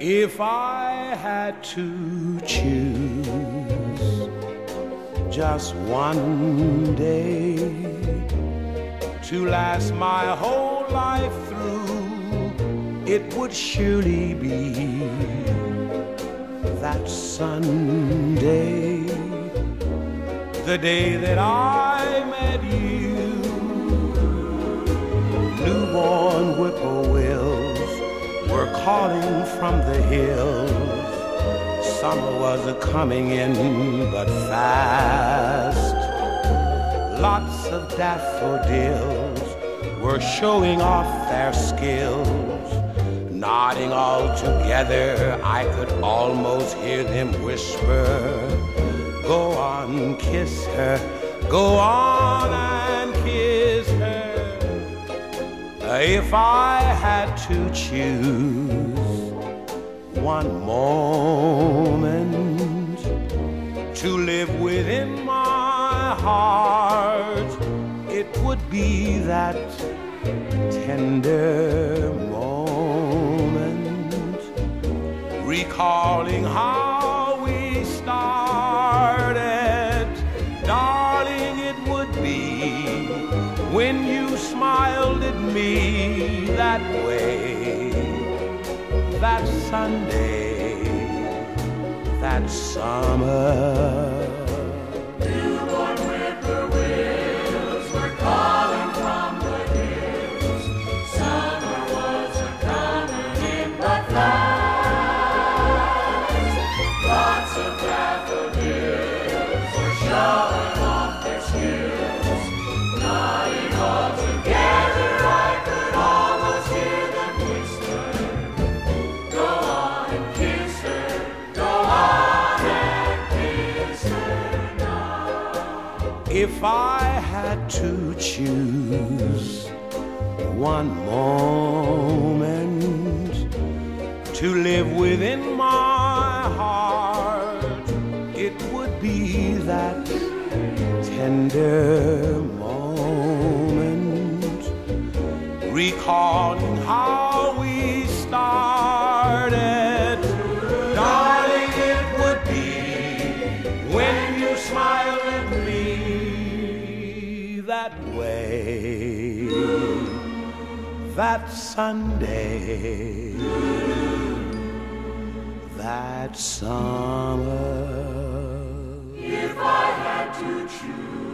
If I had to choose just one day to last my whole life through, it would surely be that Sunday, the day that I met you. Newborn whippoorwills were calling from the hills. Summer was a coming in, but fast. Lots of daffodils were showing off their skills. Nodding all together, I could almost hear them whisper, Go on, kiss her, go on If I had to choose one moment to live within my heart, it would be that tender moment, recalling how we started. When you smiled at me that way, that Sunday, that summer. Newborn were calling from the hills. Summer was a coming in. Lots of daffodils were showing If I had to choose one moment to live within my heart, it would be that tender moment, recalling how we that way, that Sunday, that summer. If I had to choose